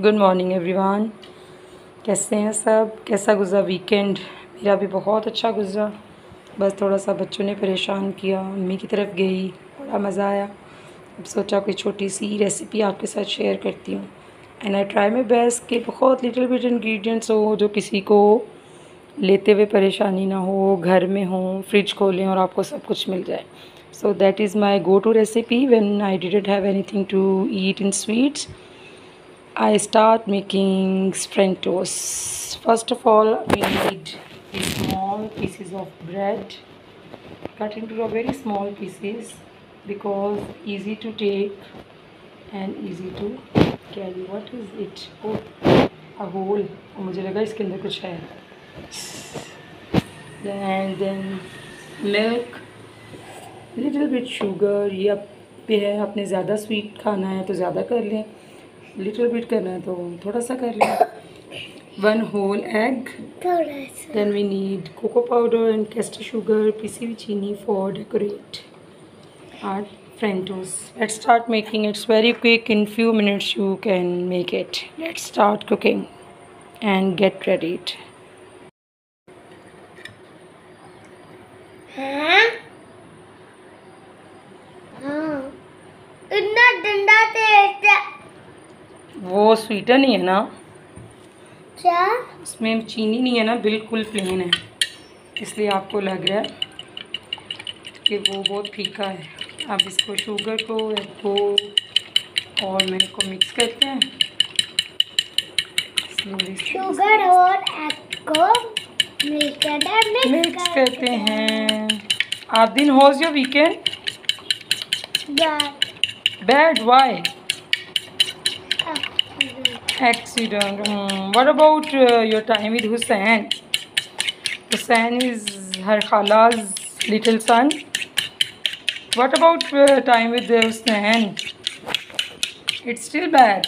Good morning everyone कैसे हैं सब? कैसा गुजरा वीकेंड मेरा भी बहुत अच्छा गुजरा। बस थोड़ा सा बच्चों ने परेशान किया, मम्मी की तरफ़ गई, बड़ा मज़ा आया। अब सोचा कोई छोटी सी रेसिपी आपके साथ शेयर करती हूँ। And I try my best कि बहुत लिटिल बिट इंग्रेडिएंट्स हो, जो किसी को लेते हुए परेशानी ना हो, घर में हो फ्रिज खोलें और आपको सब कुछ मिल जाए। So that is my go to recipe when I didn't have anything to eat in sweets I start making French toast. First of all, we need small pieces of bread cut into a very small pieces because easy to take and easy to carry. What is it? Oh, a hole. और मुझे लगा इसके अंदर कुछ है and then milk little bit sugar ये पे है आपने ज़्यादा स्वीट खाना है तो ज़्यादा कर लें little bit karna to thoda sa kar liya one whole egg. Then we need cocoa powder and caster sugar pisi chini for decorate our frantos. let's start making. It's very quick. In few minutes you can make it. Let's start cooking and get ready. वो sweeter नहीं है ना। क्या? इसमें चीनी नहीं है ना बिल्कुल प्लेन है। इसलिए आपको लग रहा है कि वो बहुत फीका है। आप इसको शुगर को एग को और मिल्क को मिक्स करते हैं। शुगर और एग को मिक्स करते हैं। आप दिन how's your weekend bad by accident. Mm. What about uh, your time with Hussein? Hussein is her khala's little son. What about uh, time with Hussein? It's still bad.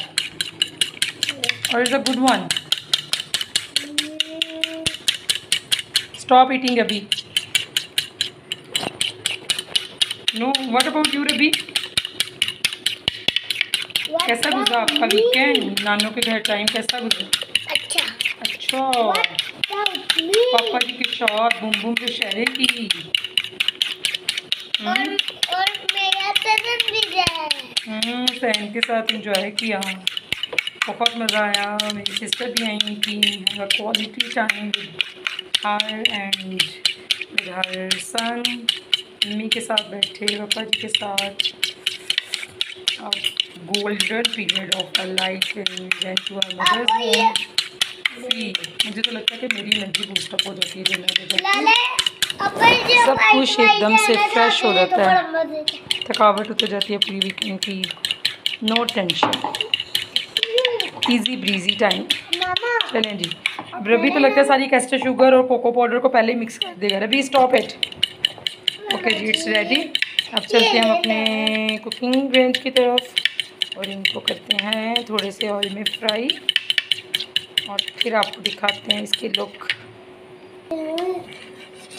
Or is a good one? Stop eating, Abhi. No, what about you, Abhi? कैसा गुजरा आपका weekend नानों के घर time कैसा गुजरा? अच्छा। अच्छा। पापा जी की शॉप बुम बुम के शहरे की। और। और मेरा भी हम्म सहन के साथ इंजॉय किया। बहुत मज़ा आया। मेरी सिस्टर भी आई थी। Quality time her and her son mummy के साथ बैठे पापा जी के साथ। Golden period of a life went to our mother's home see मुझे तो लगता है कि मेरी एनर्जी बूस्टअप हो जाती है सब कुछ एकदम से फ्रेश हो जाता है। थकावट उतर जाती है पूरी वीकेंड की। No tension easy breezy time चलें जी। अब रबी तो लगता है सारी कैस्टर शुगर और कोको पाउडर को पहले ही मिक्स कर देगा। रबी स्टॉप इट ओके जी इट्स रेडी अब चलते हैं हम अपने कुकिंग रेंज की तरफ़ और इनको करते हैं थोड़े से ऑयल में फ्राई और फिर आपको दिखाते हैं इसकी लुक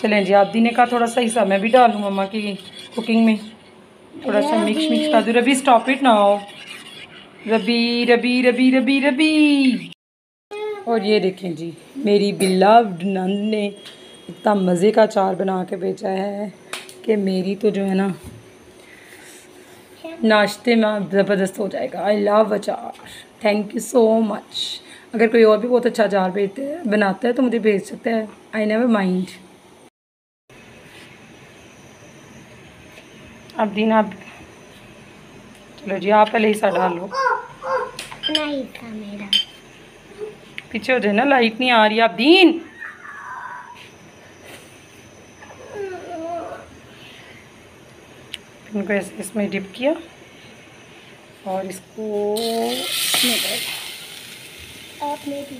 चलें जी आप दी ने कहा थोड़ा सा हिस्सा मैं भी डालूँ मम्मा की कुकिंग में। थोड़ा सा मिक्स मिक्स कर दूँ। रबी स्टॉप इट ना हो रबी रबी रबी रबी रबी और ये देखें जी, मेरी बिलाव्ड नंद ने इतना मज़े का चार बना के बेचा है कि मेरी तो जो है ना नाश्ते में ज़बरदस्त हो जाएगा। I love achar. Thank you so much अगर कोई और भी बहुत अच्छा अचार भेजते हैं बनाता है तो मुझे भेज सकता है। आई नेवर माइंड अब दिन आप चलो जी आप पहले हिस्सा डाल लो। पीछे हो जाए ना लाइट नहीं आ रही आप दीन। इनको ऐसे इसमें डिप किया। और इसको इसमें आपने भी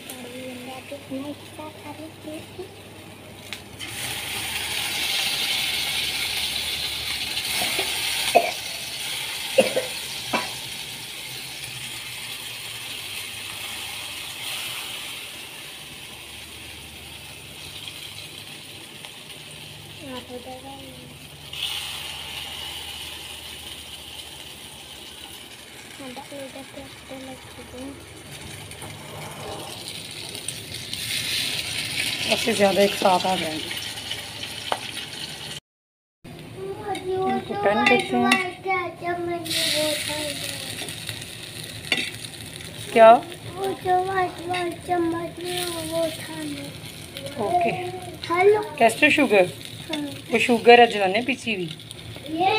सबसे ज़्यादा एक साथ आ जाएँगे। इनको टर्न करते हैं। क्या? जो ओके कैस्टर शुगर वो शुगर है जलाने पीछी हुई ये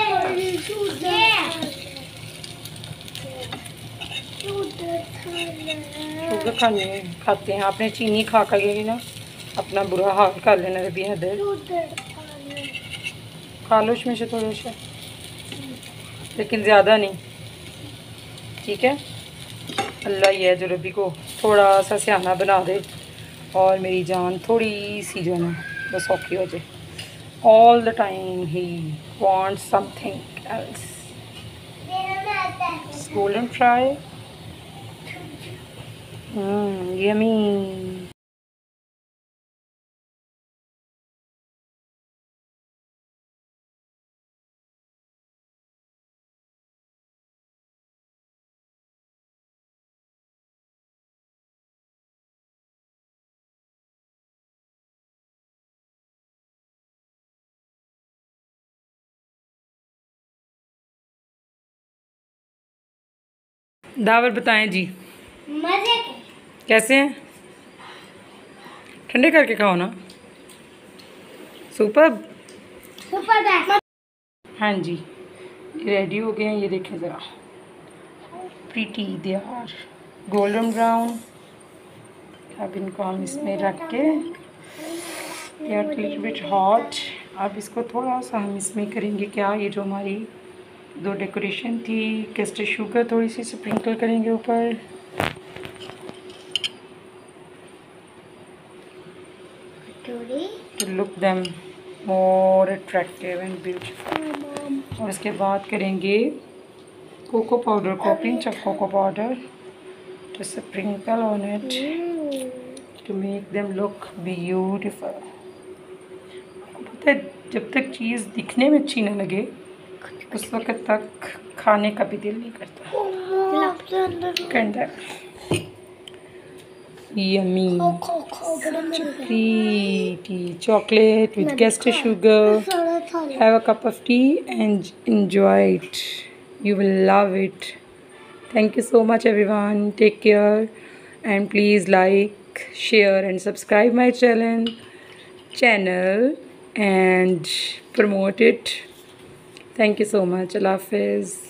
शुगर खानी है खाते हैं। आपने चीनी खा कर गई ना अपना बुरा हाल कर लेना रबी हदर खा लो उसमें से थोड़ा सा। लेकिन ज़्यादा नहीं। ठीक है? अल्लाह ही है जो रबी को थोड़ा सा सियाना बना दे। और मेरी जान थोड़ी सी जो है ना बस औखी हो जाए। All the time he want something else golden fry? Mm, yummy. दावर बताएँ जी। मज़े कैसे हैं? ठंडे करके खाओ ना। सुपर सुपर हाँ। जी रेडी हो गए हैं ये देखें ज़रा। Pretty they are golden brown अब इनको हम इसमें रख के they are little bit hot अब इसको थोड़ा सा हम इसमें करेंगे क्या? ये जो हमारी दो डेकोरेशन थी कैस्टर शुगर थोड़ी सी स्प्रिंकल करेंगे ऊपर। Look them more attractive and beautiful और इसके बाद करेंगे कोको पाउडर को pinch of cocoa powder to sprinkle on it to make them look beautiful जब तक चीज़ दिखने में अच्छी ना लगे उस वक्त तक खाने का भी दिल नहीं करता। Conduct yummy. Pretty chocolate with castor sugar. Have a cup of tea and enjoy it. You will love it. Thank you so much everyone. Take care. And please like share and subscribe my channel channel and promote it. Thank you so much. Allah hafiz